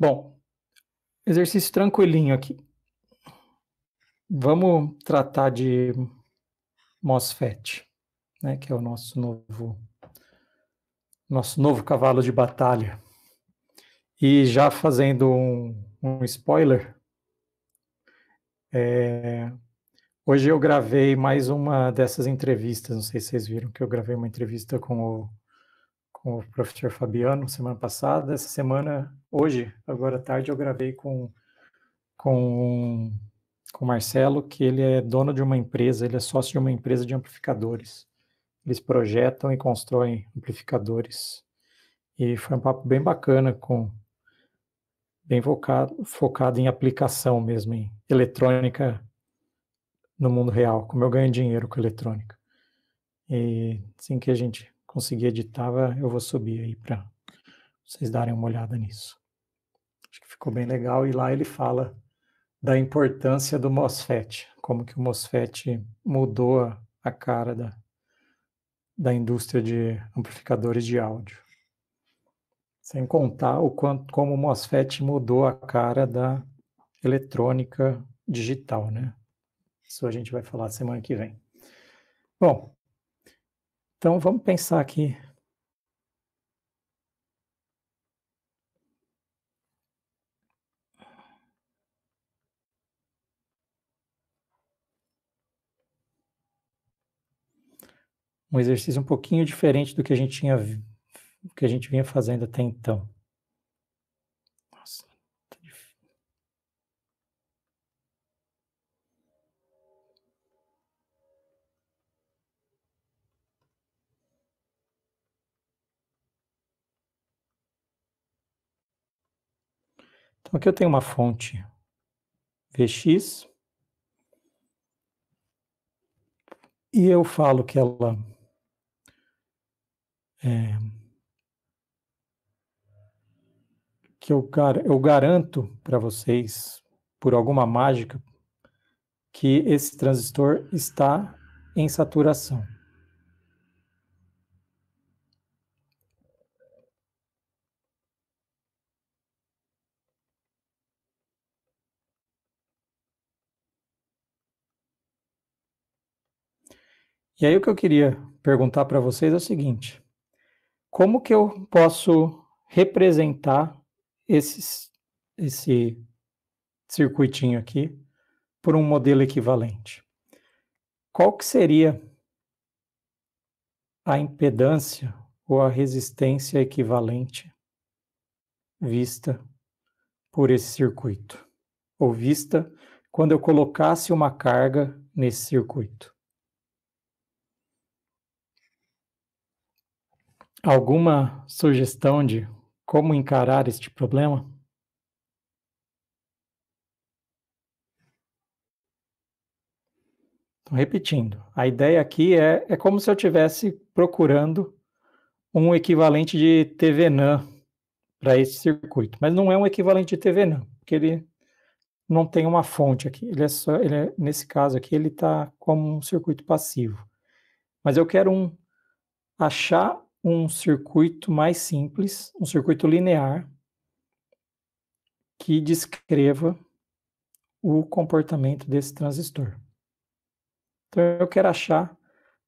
Bom, exercício tranquilinho aqui. Vamos tratar de MOSFET, né, que é o nosso novo nosso novo cavalo de batalha. E já fazendo um, um spoiler, é, hoje eu gravei mais uma dessas entrevistas. Não sei se vocês viram que eu gravei uma entrevista com o, com o professor Fabiano semana passada. Essa semana, hoje, agora à tarde, eu gravei com, com, com o Marcelo, que ele é dono de uma empresa, ele é sócio de uma empresa de amplificadores. Eles projetam e constroem amplificadores. E foi um papo bem bacana com bem focado, focado em aplicação mesmo, em eletrônica no mundo real, como eu ganho dinheiro com eletrônica. E assim que a gente conseguir editar, eu vou subir aí para vocês darem uma olhada nisso. Acho que ficou bem legal e lá ele fala da importância do MOSFET, como que o MOSFET mudou a cara da, da indústria de amplificadores de áudio. Sem contar o quanto como o MOSFET mudou a cara da eletrônica digital, né? Isso a gente vai falar semana que vem. Bom, então vamos pensar aqui. Um exercício um pouquinho diferente do que a gente tinha que a gente vinha fazendo até então. Então aqui eu tenho uma fonte Vx e eu falo que ela é, que eu, eu garanto para vocês, por alguma mágica, que esse transistor está em saturação. E aí o que eu queria perguntar para vocês é o seguinte: como que eu posso representar esses, esse circuitinho aqui por um modelo equivalente. Qual que seria a impedância ou a resistência equivalente vista por esse circuito? Ou vista quando eu colocasse uma carga nesse circuito? Alguma sugestão de como encarar este problema? Então, repetindo, a ideia aqui é, é como se eu estivesse procurando um equivalente de TVNAM para esse circuito, mas não é um equivalente de TVNAM, porque ele não tem uma fonte aqui. Ele é só, ele é, nesse caso aqui, ele está como um circuito passivo. Mas eu quero um achar um circuito mais simples, um circuito linear, que descreva o comportamento desse transistor. Então, eu quero achar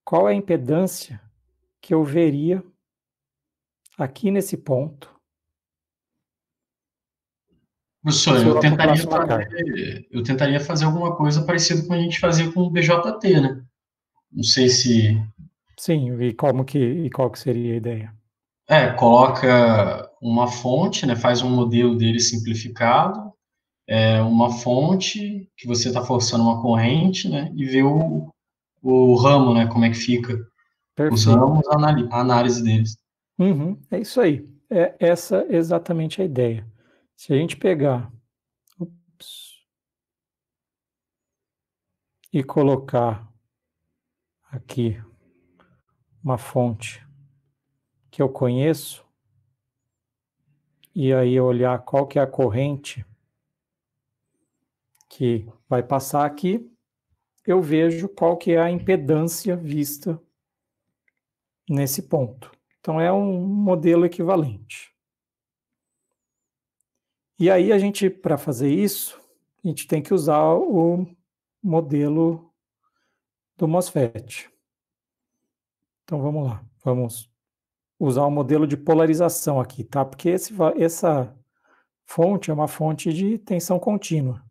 qual é a impedância que eu veria aqui nesse ponto. Professor, eu tentaria, fazer, eu tentaria fazer alguma coisa parecida com a gente fazia com o BJT, né? Não sei se Sim, e como que e qual que seria a ideia? É, coloca uma fonte, né, faz um modelo dele simplificado, é, uma fonte que você está forçando uma corrente, né, e vê o, o ramo, né, como é que fica. Perfeito. Os ramos, a análise deles. Uhum, é isso aí. É essa exatamente a ideia. Se a gente pegar ups, e colocar aqui uma fonte que eu conheço e aí olhar qual que é a corrente que vai passar aqui, eu vejo qual que é a impedância vista nesse ponto. Então é um modelo equivalente. E aí a gente, para fazer isso, a gente tem que usar o modelo do MOSFET. Então vamos lá, vamos usar o modelo de polarização aqui, tá? Porque esse, essa fonte é uma fonte de tensão contínua.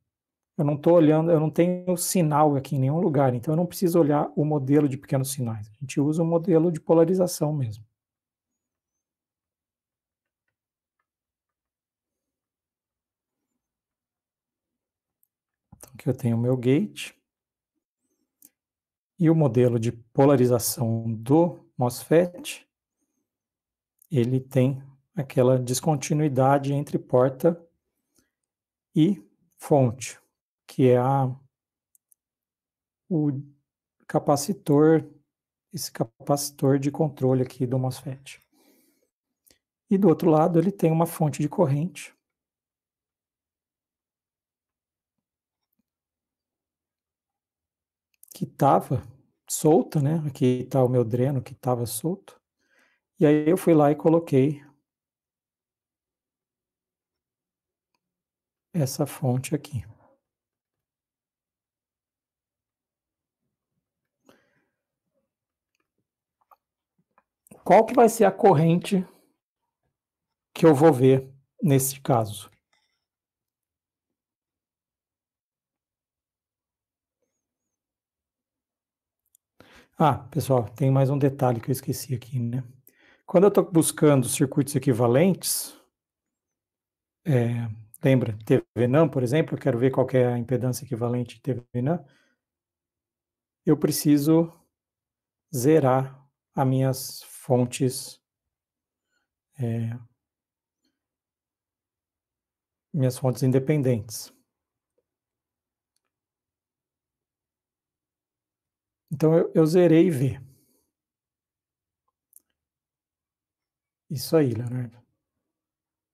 Eu não estou olhando, eu não tenho sinal aqui em nenhum lugar, então eu não preciso olhar o modelo de pequenos sinais. A gente usa o modelo de polarização mesmo. Então aqui eu tenho o meu gate. E o modelo de polarização do MOSFET, ele tem aquela descontinuidade entre porta e fonte, que é a, o capacitor, esse capacitor de controle aqui do MOSFET. E do outro lado ele tem uma fonte de corrente que estava solta, né? Aqui está o meu dreno que estava solto. E aí eu fui lá e coloquei essa fonte aqui. Qual que vai ser a corrente que eu vou ver nesse caso? Ah, pessoal, tem mais um detalhe que eu esqueci aqui, né? Quando eu estou buscando circuitos equivalentes, é, lembra, TVNAM, por exemplo, eu quero ver qual é a impedância equivalente de TVNAM, eu preciso zerar as minhas fontes, é, minhas fontes independentes. Então eu, eu zerei V. Isso aí, Leonardo.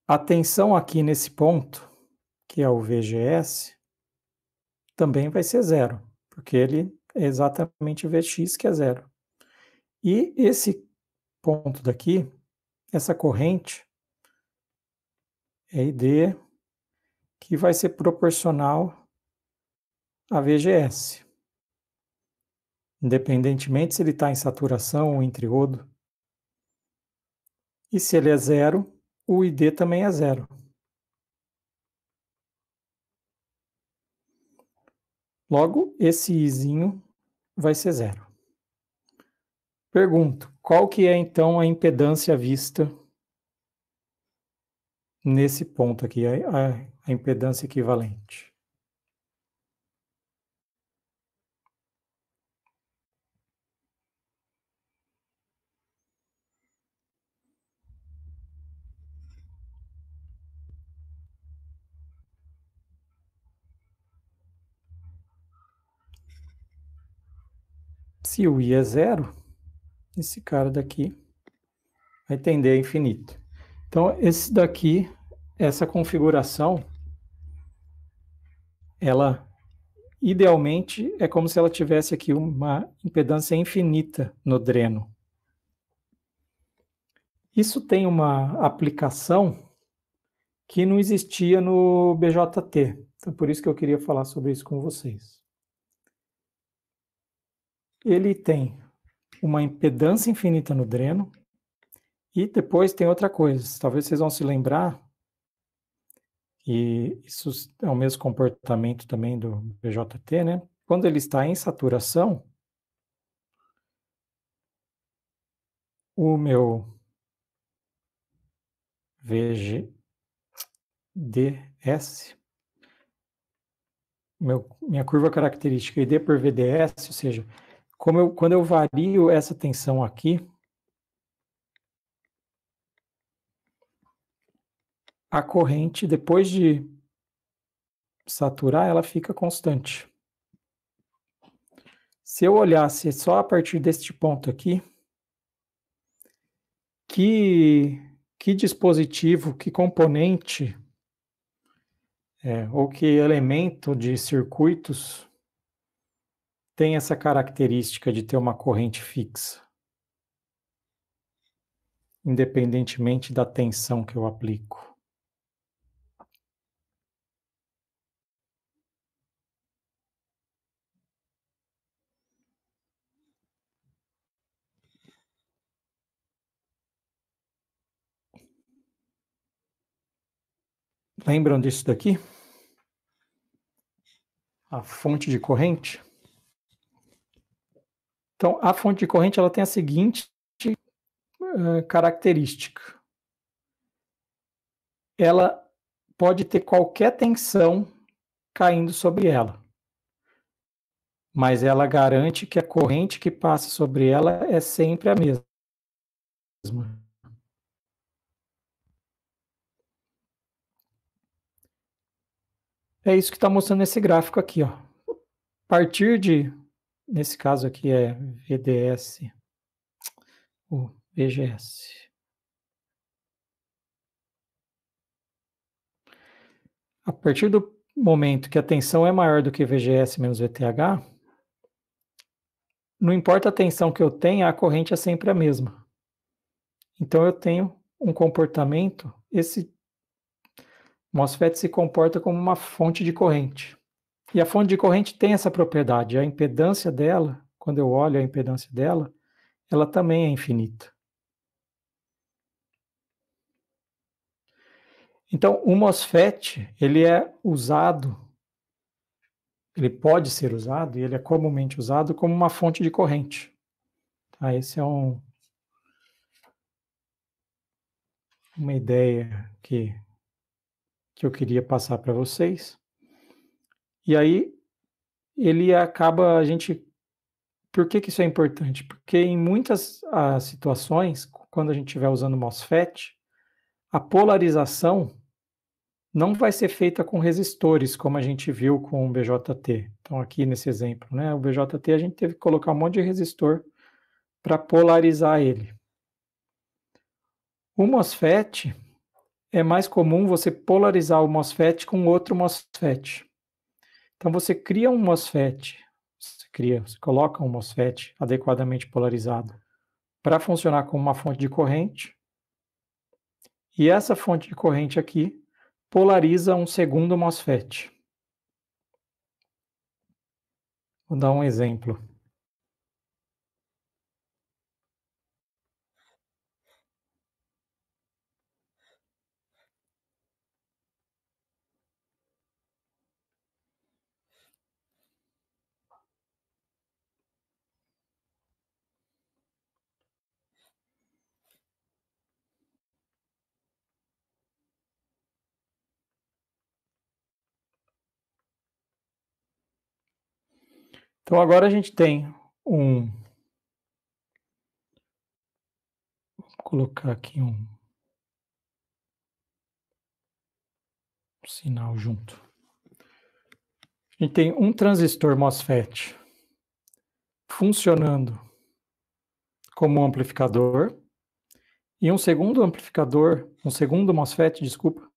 A tensão aqui nesse ponto, que é o VGS, também vai ser zero, porque ele é exatamente Vx que é zero. E esse ponto daqui, essa corrente, é ID que vai ser proporcional a VGS independentemente se ele está em saturação ou em triodo. E se ele é zero, o ID também é zero. Logo, esse Izinho vai ser zero. Pergunto, qual que é então a impedância vista nesse ponto aqui, a, a, a impedância equivalente? Se o i é zero, esse cara daqui vai tender a infinito. Então, esse daqui, essa configuração, ela idealmente é como se ela tivesse aqui uma impedância infinita no dreno. Isso tem uma aplicação que não existia no BJT. Então, por isso que eu queria falar sobre isso com vocês ele tem uma impedância infinita no dreno e depois tem outra coisa. Talvez vocês vão se lembrar e isso é o mesmo comportamento também do BJT, né? Quando ele está em saturação, o meu VGDS, meu, minha curva característica ID por VDS, ou seja, como eu, quando eu vario essa tensão aqui, a corrente, depois de saturar, ela fica constante. Se eu olhasse só a partir deste ponto aqui, que, que dispositivo, que componente, é, ou que elemento de circuitos tem essa característica de ter uma corrente fixa, independentemente da tensão que eu aplico. Lembram disso daqui? A fonte de corrente? Então, a fonte de corrente ela tem a seguinte uh, característica. Ela pode ter qualquer tensão caindo sobre ela. Mas ela garante que a corrente que passa sobre ela é sempre a mesma. É isso que está mostrando esse gráfico aqui. Ó. A partir de, nesse caso aqui é VDS, o VGS. A partir do momento que a tensão é maior do que VGS menos VTH, não importa a tensão que eu tenha, a corrente é sempre a mesma. Então eu tenho um comportamento, esse MOSFET se comporta como uma fonte de corrente. E a fonte de corrente tem essa propriedade, a impedância dela, quando eu olho a impedância dela, ela também é infinita. Então, o MOSFET, ele é usado, ele pode ser usado, e ele é comumente usado como uma fonte de corrente. Tá? Esse é um, uma ideia que, que eu queria passar para vocês. E aí, ele acaba, a gente... Por que, que isso é importante? Porque em muitas ah, situações, quando a gente estiver usando MOSFET, a polarização não vai ser feita com resistores, como a gente viu com o BJT. Então, aqui nesse exemplo, né, o BJT a gente teve que colocar um monte de resistor para polarizar ele. O MOSFET é mais comum você polarizar o MOSFET com outro MOSFET. Então, você cria um MOSFET, você cria, você coloca um MOSFET adequadamente polarizado para funcionar como uma fonte de corrente e essa fonte de corrente aqui polariza um segundo MOSFET. Vou dar um exemplo. Então agora a gente tem um. Vou colocar aqui um sinal junto. A gente tem um transistor MOSFET funcionando como um amplificador e um segundo amplificador, um segundo MOSFET, desculpa,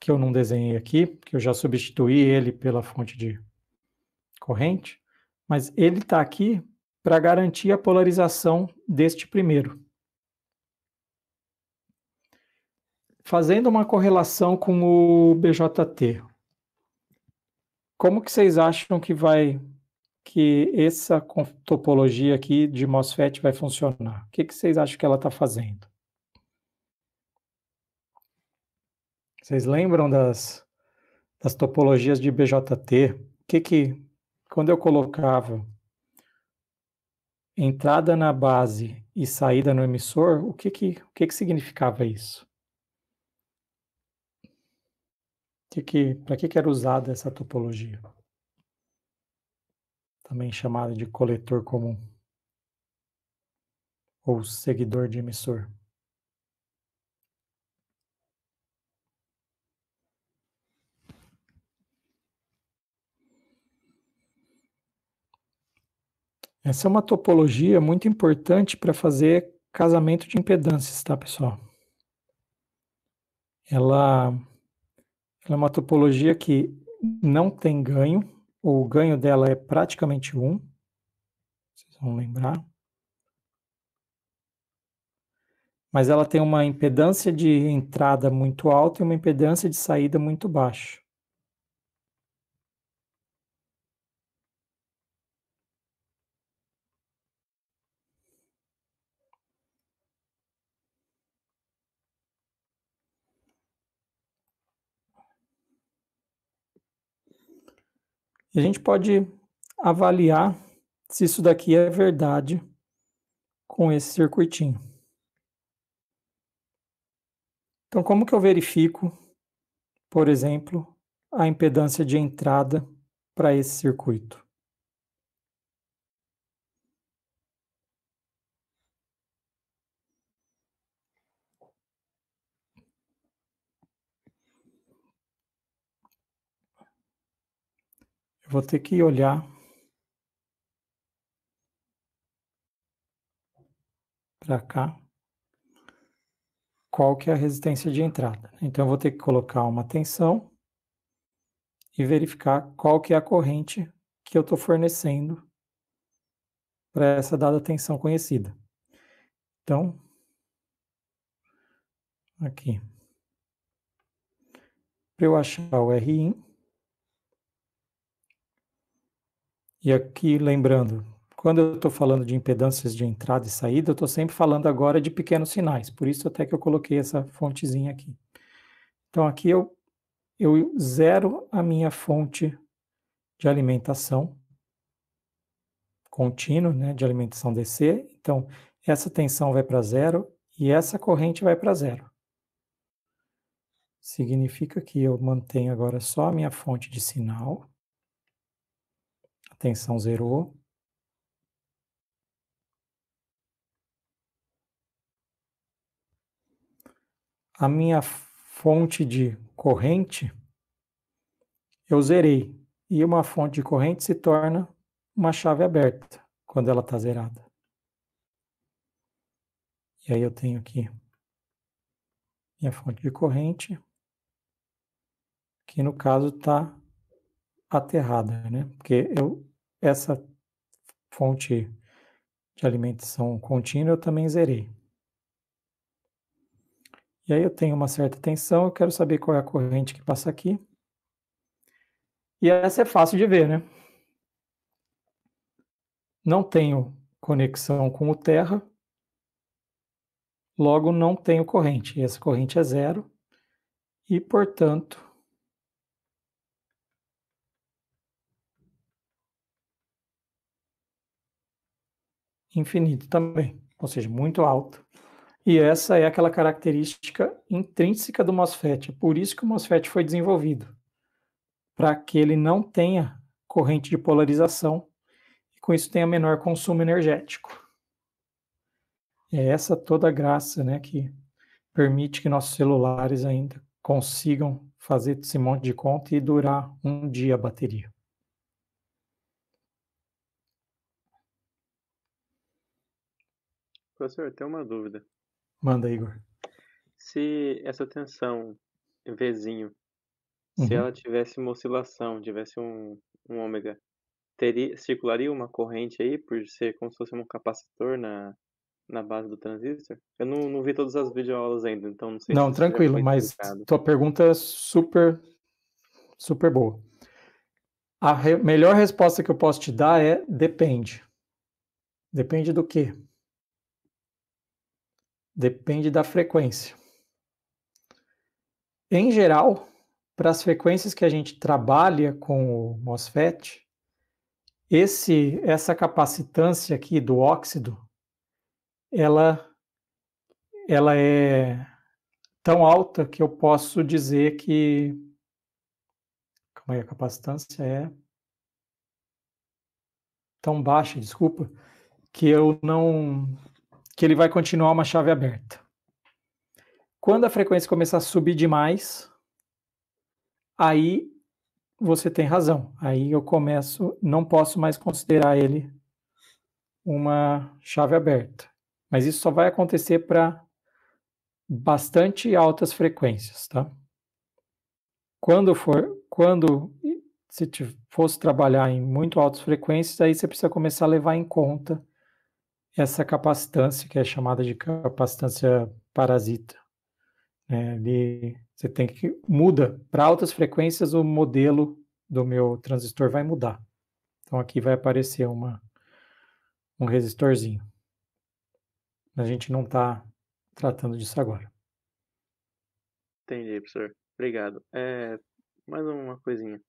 que eu não desenhei aqui, que eu já substituí ele pela fonte de corrente, mas ele está aqui para garantir a polarização deste primeiro. Fazendo uma correlação com o BJT, como que vocês acham que vai que essa topologia aqui de MOSFET vai funcionar? O que, que vocês acham que ela está fazendo? Vocês lembram das, das topologias de BJT? O que, que quando eu colocava entrada na base e saída no emissor, o que que, o que, que significava isso? Que que, Para que, que era usada essa topologia? Também chamada de coletor comum ou seguidor de emissor. Essa é uma topologia muito importante para fazer casamento de impedâncias, tá, pessoal? Ela, ela é uma topologia que não tem ganho, ou o ganho dela é praticamente 1. Vocês vão lembrar. Mas ela tem uma impedância de entrada muito alta e uma impedância de saída muito baixa. A gente pode avaliar se isso daqui é verdade com esse circuitinho. Então, como que eu verifico, por exemplo, a impedância de entrada para esse circuito? Eu vou ter que olhar para cá qual que é a resistência de entrada. Então, eu vou ter que colocar uma tensão e verificar qual que é a corrente que eu estou fornecendo para essa dada tensão conhecida. Então, aqui, para eu achar o Rin, e aqui lembrando, quando eu estou falando de impedâncias de entrada e saída, eu estou sempre falando agora de pequenos sinais, por isso até que eu coloquei essa fontezinha aqui. Então aqui eu, eu zero a minha fonte de alimentação contínuo, né, de alimentação DC, então essa tensão vai para zero e essa corrente vai para zero. Significa que eu mantenho agora só a minha fonte de sinal, tensão zerou, a minha fonte de corrente eu zerei. E uma fonte de corrente se torna uma chave aberta quando ela está zerada. E aí eu tenho aqui minha fonte de corrente, que no caso está aterrada, né? Porque eu, essa fonte de alimentação contínua eu também zerei. E aí eu tenho uma certa tensão, eu quero saber qual é a corrente que passa aqui. E essa é fácil de ver, né? Não tenho conexão com o terra, logo não tenho corrente. E essa corrente é zero e, portanto, infinito também, ou seja, muito alto. E essa é aquela característica intrínseca do MOSFET. É por isso que o MOSFET foi desenvolvido para que ele não tenha corrente de polarização e com isso tenha menor consumo energético. É essa toda a graça né, que permite que nossos celulares ainda consigam fazer esse monte de conta e durar um dia a bateria. Professor, tem uma dúvida. Manda, Igor. Se essa tensão Vzinho, se Uhum. ela tivesse uma oscilação, tivesse um, um ômega, teria, circularia uma corrente aí por ser como se fosse um capacitor na, na base do transistor? Eu não, não vi todas as videoaulas ainda, então não sei Não, se tranquilo, mas tua pergunta é super, super boa. A re- melhor resposta que eu posso te dar é depende. Depende do quê? Depende da frequência. Em geral, para as frequências que a gente trabalha com o MOSFET, esse, essa capacitância aqui do óxido, ela, ela é tão alta que eu posso dizer que. Calma aí, a capacitância é tão baixa, desculpa, que eu não. Que ele vai continuar uma chave aberta. Quando a frequência começar a subir demais, aí você tem razão. Aí eu começo, não posso mais considerar ele uma chave aberta. Mas isso só vai acontecer para bastante altas frequências, tá? Quando for, quando se fosse trabalhar em muito altas frequências, aí você precisa começar a levar em conta essa capacitância que é chamada de capacitância parasita. né? Ele, você tem que muda para altas frequências o modelo do meu transistor vai mudar. Então aqui vai aparecer uma um resistorzinho. A gente não está tratando disso agora. Entendi, professor. Obrigado. É, mais uma coisinha.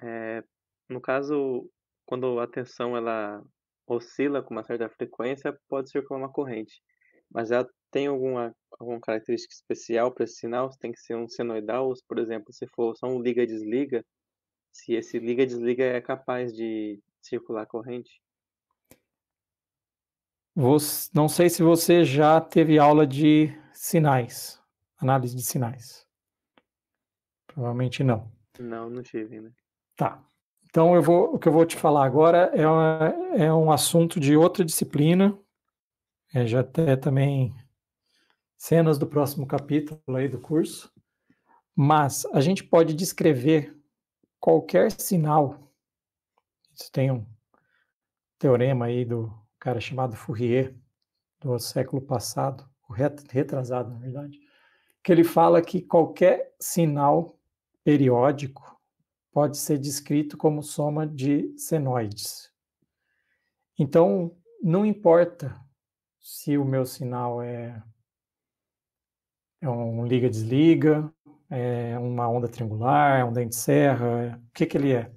É, No caso, quando a tensão ela oscila com uma certa frequência, pode circular uma corrente. Mas ela tem alguma, alguma característica especial para esse sinal? Tem que ser um senoidal? Ou, por exemplo, se for só um liga-desliga, se esse liga-desliga é capaz de circular corrente? Você, não sei se você já teve aula de sinais, análise de sinais. Provavelmente não. Não, não tive, né? Tá. Então eu vou, o que eu vou te falar agora é, uma, é um assunto de outra disciplina. É, já até também cenas do próximo capítulo aí do curso. Mas a gente pode descrever qualquer sinal. Isso tem um teorema aí do cara chamado Fourier, do século passado, retrasado, na verdade, que ele fala que qualquer sinal periódico pode ser descrito como soma de senoides. Então, não importa se o meu sinal é, é um liga-desliga, é uma onda triangular, é um dente de serra, o que, que ele é?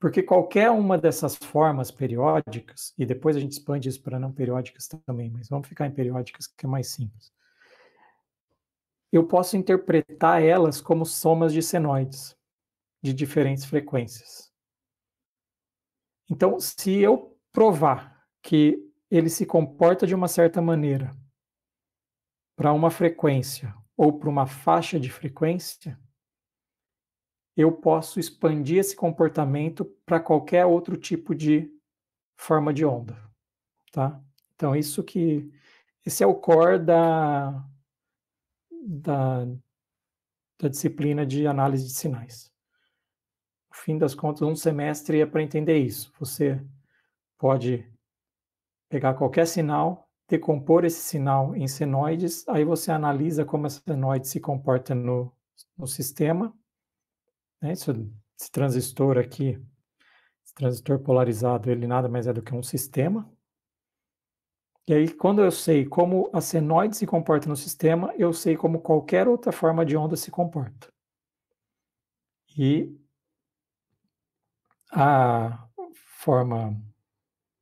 Porque qualquer uma dessas formas periódicas, e depois a gente expande isso para não periódicas também, mas vamos ficar em periódicas que é mais simples. Eu posso interpretar elas como somas de senoides de diferentes frequências. Então, se eu provar que ele se comporta de uma certa maneira para uma frequência ou para uma faixa de frequência, eu posso expandir esse comportamento para qualquer outro tipo de forma de onda, tá? Então isso que esse é o core da da, da disciplina de análise de sinais. No fim das contas, um semestre é para entender isso. Você pode pegar qualquer sinal, decompor esse sinal em senoides, aí você analisa como esse senoide se comporta no, no sistema né? Esse, esse transistor aqui, esse transistor polarizado, ele nada mais é do que um sistema. E aí, quando eu sei como a senoide se comporta no sistema, eu sei como qualquer outra forma de onda se comporta. E a forma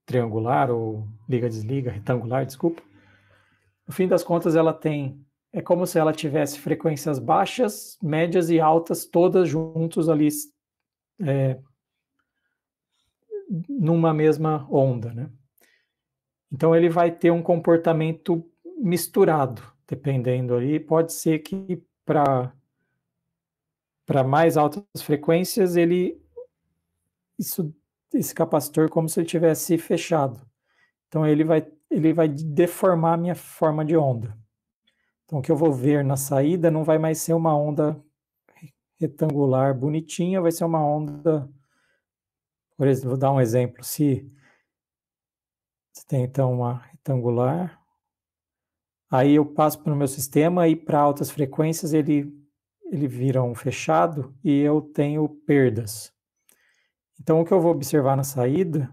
triangular ou liga-desliga, retangular, desculpa, no fim das contas ela tem é como se ela tivesse frequências baixas, médias e altas, todas juntos ali é, numa mesma onda, né? Então ele vai ter um comportamento misturado, dependendo ali. Pode ser que para para mais altas frequências ele isso esse capacitor como se ele tivesse fechado. Então ele vai ele vai deformar a minha forma de onda. Então, o que eu vou ver na saída não vai mais ser uma onda retangular bonitinha, vai ser uma onda. Por exemplo, vou dar um exemplo. Se você tem então uma retangular, aí eu passo para o meu sistema e para altas frequências ele, ele vira um fechado e eu tenho perdas. Então, o que eu vou observar na saída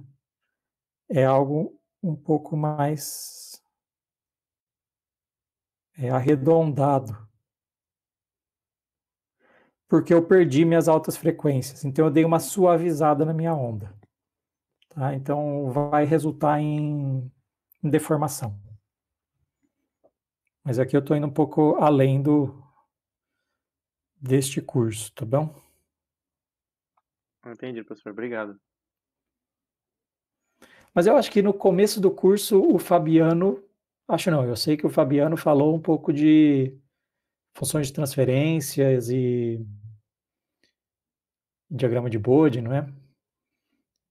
é algo um pouco mais é arredondado. Porque eu perdi minhas altas frequências. Então eu dei uma suavizada na minha onda. Tá? Então vai resultar em, em deformação. Mas aqui eu estou indo um pouco além do deste curso, tá bom? Entendi, professor. Obrigado. Mas eu acho que no começo do curso o Fabiano Acho não, eu sei que o Fabiano falou um pouco de funções de transferências e diagrama de Bode, não é?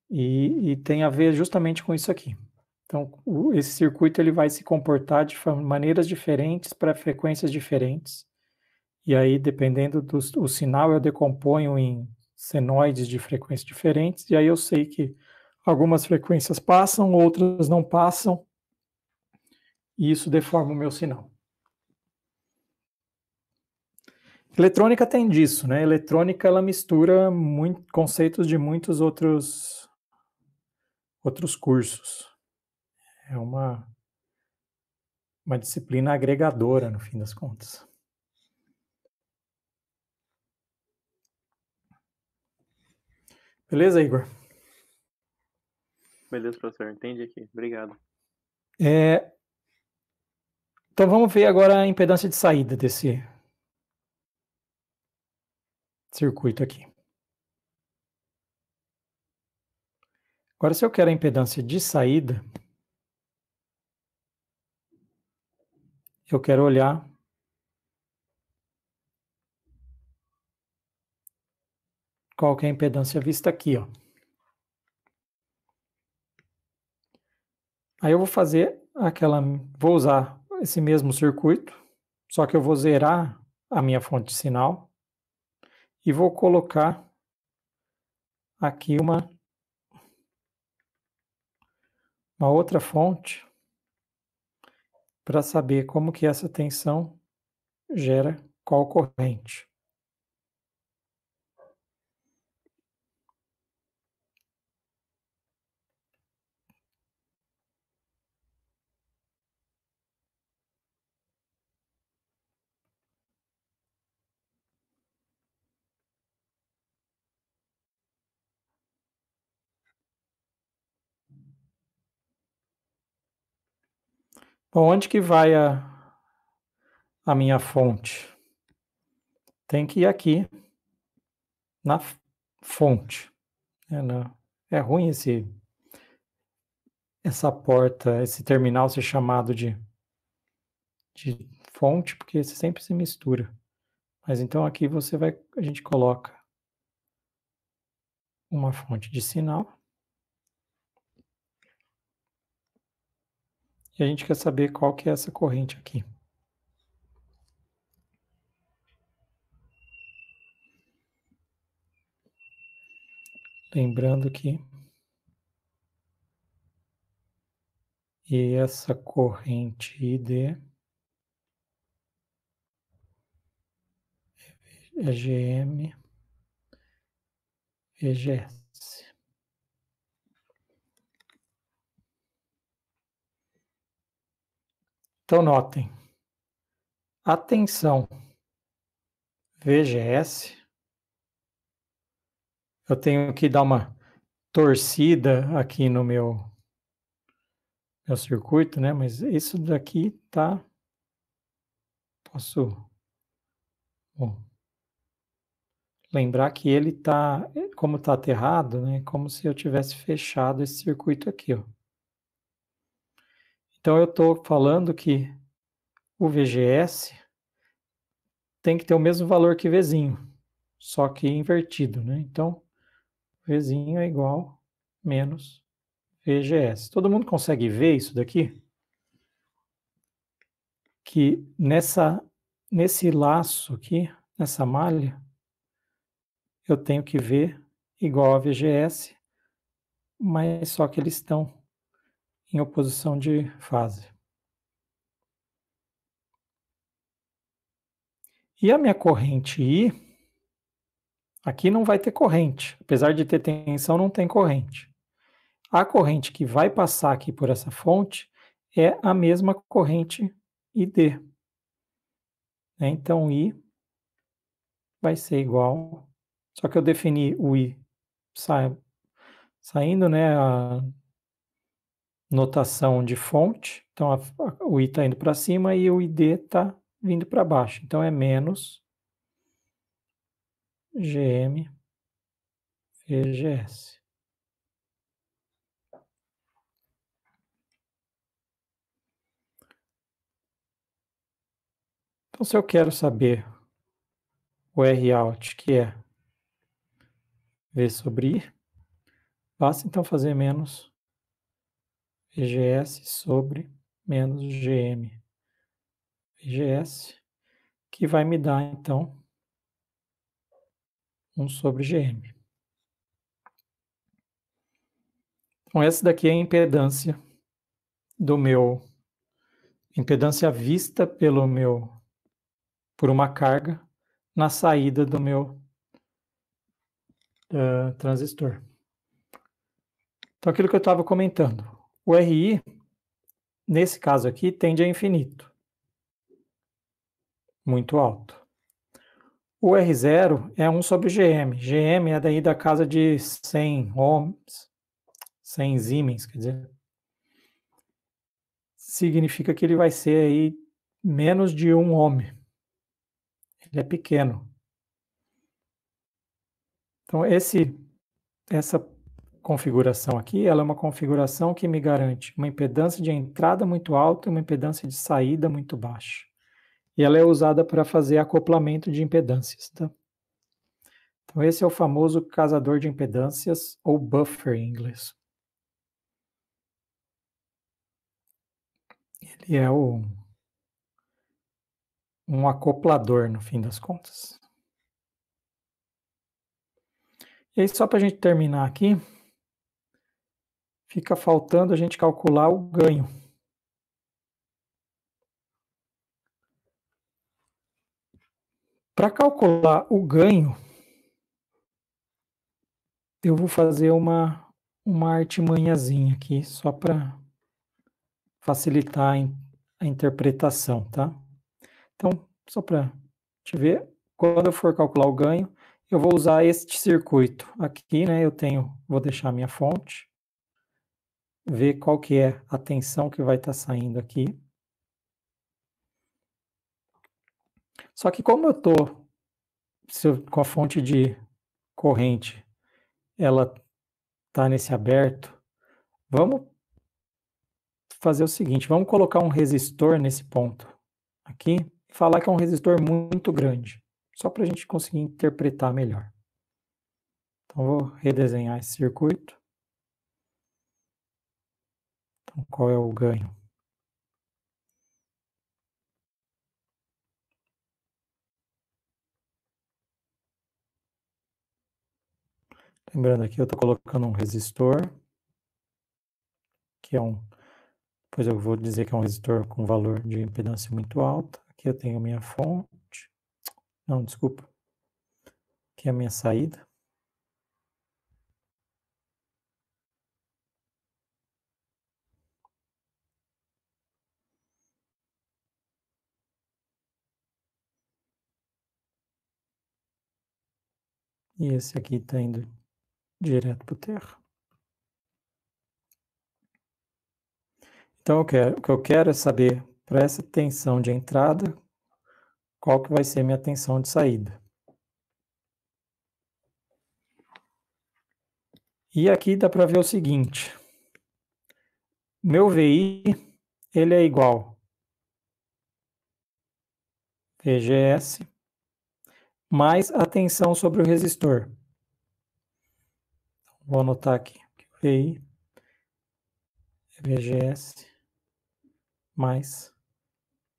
E, e, tem a ver justamente com isso aqui. Então, o, esse circuito ele vai se comportar de maneiras diferentes para frequências diferentes. E aí, dependendo do o sinal, eu decomponho em senoides de frequências diferentes. E aí eu sei que algumas frequências passam, outras não passam e isso deforma o meu sinal. Eletrônica tem disso, né? Eletrônica ela mistura muito, conceitos de muitos outros outros cursos. É uma uma disciplina agregadora no fim das contas. Beleza, Igor? Beleza, professor. Entendi aqui. Obrigado. É, então vamos ver agora a impedância de saída desse circuito aqui. Agora, se eu quero a impedância de saída, eu quero olhar qual que é a impedância vista aqui, ó. Aí eu vou fazer aquela, vou usar esse mesmo circuito, só que eu vou zerar a minha fonte de sinal e vou colocar aqui uma uma outra fonte para saber como que essa tensão gera qual corrente. Onde que vai a, a minha fonte? Tem que ir aqui na fonte. É, é ruim esse essa porta, esse terminal ser chamado de, de fonte, porque sempre se mistura. Mas então aqui você vai, a gente coloca uma fonte de sinal. E a gente quer saber qual que é essa corrente aqui. Lembrando que e essa corrente ID é GM EGS. Então, notem. Atenção. VGS. Eu tenho que dar uma torcida aqui no meu, meu circuito, né? Mas isso daqui tá. Posso. Bom, lembrar que ele tá, como tá aterrado, né? Como se eu tivesse fechado esse circuito aqui, ó. Então eu estou falando que o VGS tem que ter o mesmo valor que Vzinho, só que invertido, né? Então, Vzinho é igual menos VGS. Todo mundo consegue ver isso daqui? Que nessa, nesse laço aqui, nessa malha, eu tenho que ver igual a VGS, mas só que eles estão em oposição de fase. E a minha corrente I, aqui não vai ter corrente. Apesar de ter tensão, não tem corrente. A corrente que vai passar aqui por essa fonte é a mesma corrente ID. Né? Então, I vai ser igual. Só que eu defini o I sa saindo, né, notação de fonte, então a, a, o i está indo para cima e o id está vindo para baixo. Então é menos gm VGS. Então, se eu quero saber o R out, que é V sobre I, basta então fazer menos VGS sobre menos GM VGS, que vai me dar, então, 1 sobre GM. Então, essa daqui é a impedância do meu, impedância vista pelo meu, por uma carga na saída do meu uh, transistor. Então, aquilo que eu estava comentando. O RI, nesse caso aqui, tende a infinito. Muito alto. O R0 é 1 sobre GM. GM é daí da casa de 100 ohms, 100 siemens, quer dizer. Significa que ele vai ser aí menos de 1 ohm. Ele é pequeno. Então, esse, essa configuração aqui, ela é uma configuração que me garante uma impedância de entrada muito alta e uma impedância de saída muito baixa. E ela é usada para fazer acoplamento de impedâncias, tá? Então esse é o famoso casador de impedâncias ou buffer em inglês. Ele é o, um acoplador no fim das contas. E aí, só para a gente terminar aqui, fica faltando a gente calcular o ganho. Para calcular o ganho, eu vou fazer uma, uma artimanhazinha aqui, só para facilitar a, a interpretação, tá? Então, só para te ver, quando eu for calcular o ganho, eu vou usar este circuito aqui, né? Eu tenho, vou deixar minha fonte, ver qual que é a tensão que vai estar tá saindo aqui. Só que como eu estou com a fonte de corrente, ela está nesse aberto, vamos fazer o seguinte, vamos colocar um resistor nesse ponto aqui e falar que é um resistor muito grande, só para a gente conseguir interpretar melhor. Então, vou redesenhar esse circuito. Então, qual é o ganho? Lembrando aqui, eu estou colocando um resistor, que é um, depois eu vou dizer que é um resistor com valor de impedância muito alta. Aqui eu tenho minha fonte, não, desculpa, aqui é a minha saída. E esse aqui está indo direto para o terra. Então, eu quero, o que eu quero é saber, para essa tensão de entrada, qual que vai ser minha tensão de saída. E aqui dá para ver o seguinte. Meu VI, ele é igual VGS mais a tensão sobre o resistor. Vou anotar aqui. VI VGS mais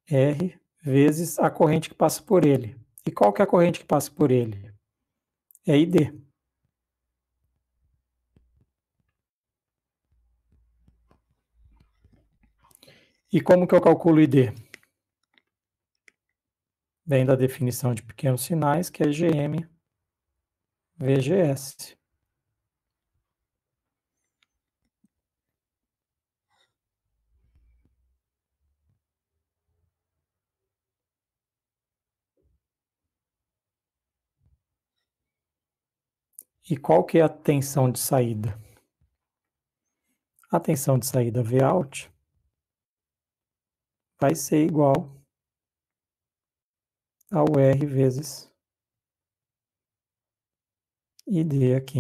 R vezes a corrente que passa por ele. E qual que é a corrente que passa por ele? É ID. E como que eu calculo ID? Vem da definição de pequenos sinais, que é GM VGS. E qual que é a tensão de saída? A tensão de saída Vout vai ser igual ao R vezes ID aqui.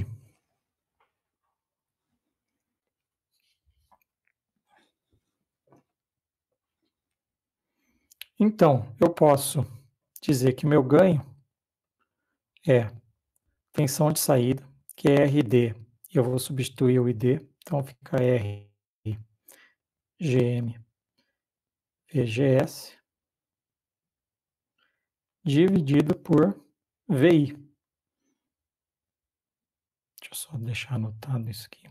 Então, eu posso dizer que meu ganho é tensão de saída, que é RD, eu vou substituir o ID, então fica R, VGS, dividido por VI. Deixa eu só deixar anotado isso aqui.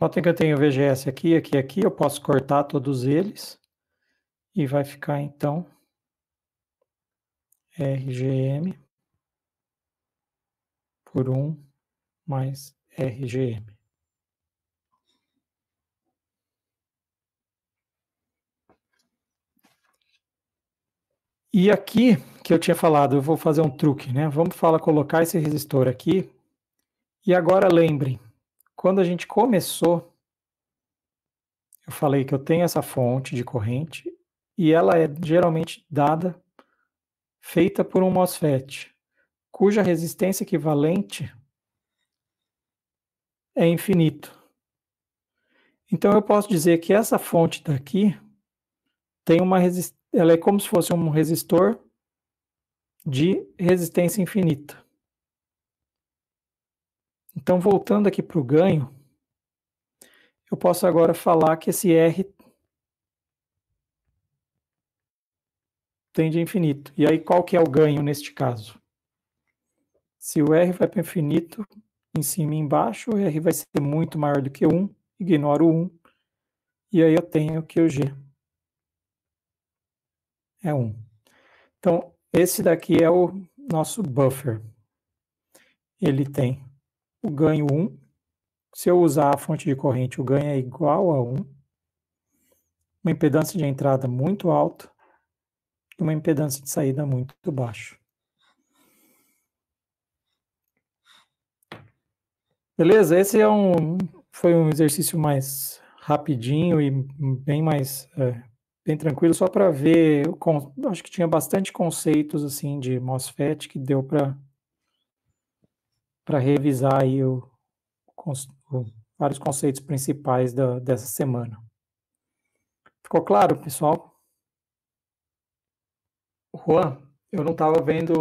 Notem que eu tenho VGS aqui, aqui, aqui, eu posso cortar todos eles E vai ficar então RGM por 1 mais RGM. E aqui, que eu tinha falado, eu vou fazer um truque, né? Vamos falar, colocar esse resistor aqui. E agora lembrem, quando a gente começou, eu falei que eu tenho essa fonte de corrente e ela é geralmente dada, feita por um MOSFET, cuja resistência equivalente é infinito. Então eu posso dizer que essa fonte daqui tem uma ela é como se fosse um resistor de resistência infinita. Então voltando aqui para o ganho, eu posso agora falar que esse R tende a infinito. E aí qual que é o ganho neste caso? Se o R vai para infinito, em cima e embaixo, o R vai ser muito maior do que 1, ignoro o 1, e aí eu tenho que o G é 1. Então, esse daqui é o nosso buffer. Ele tem o ganho 1. Se eu usar a fonte de corrente, o ganho é igual a 1. Uma impedância de entrada muito alta e uma impedância de saída muito baixa. Beleza? Esse é um, foi um exercício mais rapidinho e bem mais é, bem tranquilo, só para ver. Com, acho que tinha bastante conceitos assim de MOSFET que deu para para revisar aí o, o, vários conceitos principais da, dessa semana. Ficou claro, pessoal? Juan, eu não estava vendo,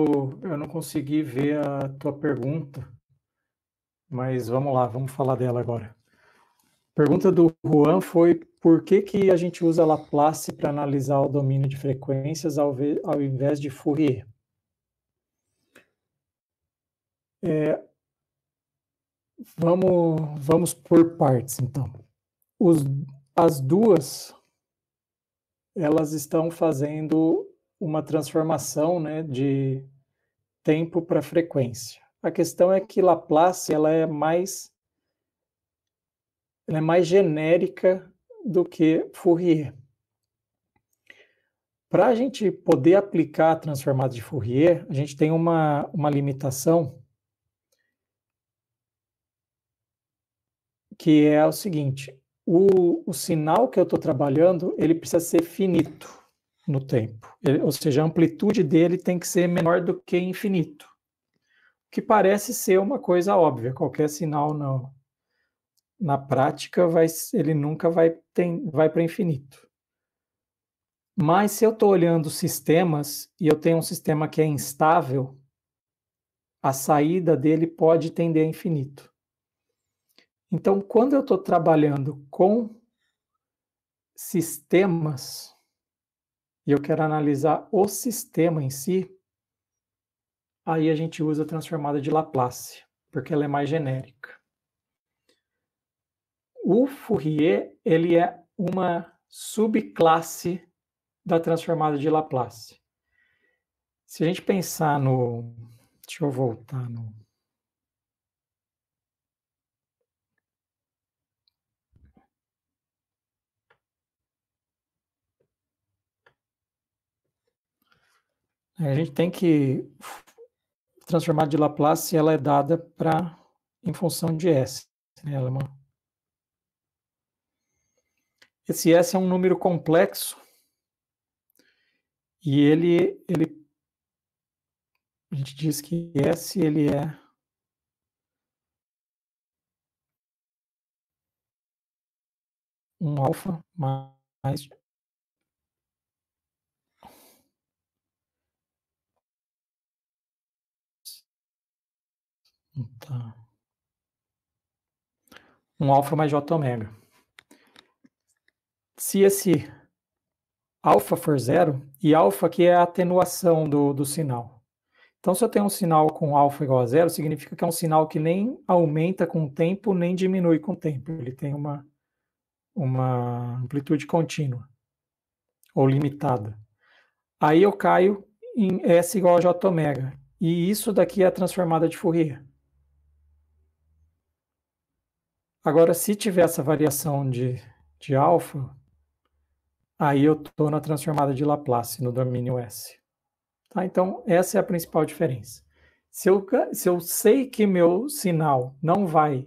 eu não consegui ver a tua pergunta. Mas vamos lá, vamos falar dela agora. Pergunta do Juan foi por que, que a gente usa Laplace para analisar o domínio de frequências ao, ao invés de Fourier? É, vamos, vamos por partes, então. Os, as duas, elas estão fazendo uma transformação né, de tempo para frequência. A questão é que Laplace ela é mais ela é mais genérica do que Fourier. Para a gente poder aplicar a transformada de Fourier, a gente tem uma, uma limitação que é o seguinte: o, o sinal que eu estou trabalhando ele precisa ser finito no tempo, ele, ou seja, a amplitude dele tem que ser menor do que infinito que parece ser uma coisa óbvia. Qualquer sinal no, na prática, vai, ele nunca vai, vai para infinito. Mas se eu estou olhando sistemas e eu tenho um sistema que é instável, a saída dele pode tender a infinito. Então, quando eu estou trabalhando com sistemas e eu quero analisar o sistema em si, aí a gente usa a transformada de Laplace, porque ela é mais genérica. O Fourier, ele é uma subclasse da transformada de Laplace. Se a gente pensar no... Deixa eu voltar no... A gente tem que transformada de Laplace ela é dada para em função de S. Né? É. Esse S é um número complexo e ele, ele a gente diz que S ele é um alfa mais Tá. Um alfa mais j ômega. Se esse alfa for zero, e alfa que é a atenuação do, do sinal. Então, se eu tenho um sinal com alfa igual a zero, significa que é um sinal que nem aumenta com o tempo, nem diminui com o tempo. Ele tem uma, uma amplitude contínua. ou limitada. Aí eu caio em S igual a J omega. E isso daqui é a transformada de Fourier. Agora, se tiver essa variação de, de alfa, aí eu estou na transformada de Laplace, no domínio S. Tá? Então, essa é a principal diferença. Se eu, se eu sei que meu sinal não vai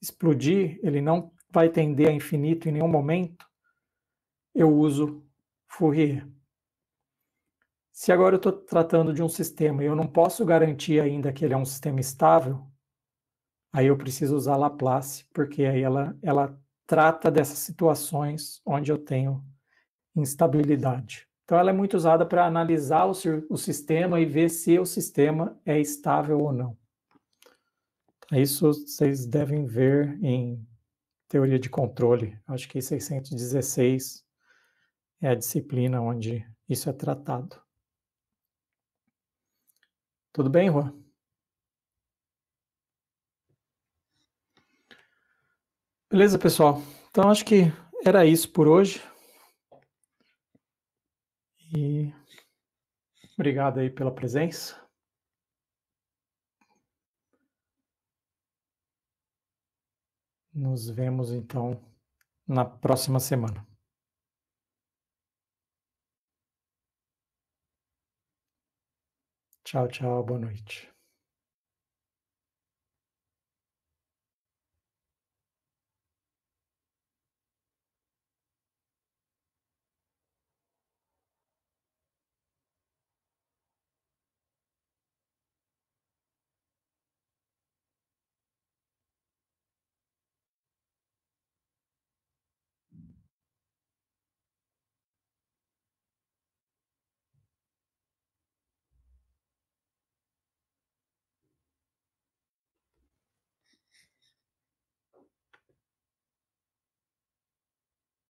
explodir, ele não vai tender a infinito em nenhum momento, eu uso Fourier. Se agora eu estou tratando de um sistema e eu não posso garantir ainda que ele é um sistema estável, aí eu preciso usar Laplace, porque aí ela, ela trata dessas situações onde eu tenho instabilidade. Então, ela é muito usada para analisar o, o, sistema e ver se o sistema é estável ou não. Isso vocês devem ver em teoria de controle. Acho que 616 é a disciplina onde isso é tratado. Tudo bem, Juan? Beleza, pessoal? Então, acho que era isso por hoje. E obrigado aí pela presença. Nos vemos então na próxima semana. Tchau, tchau, boa noite.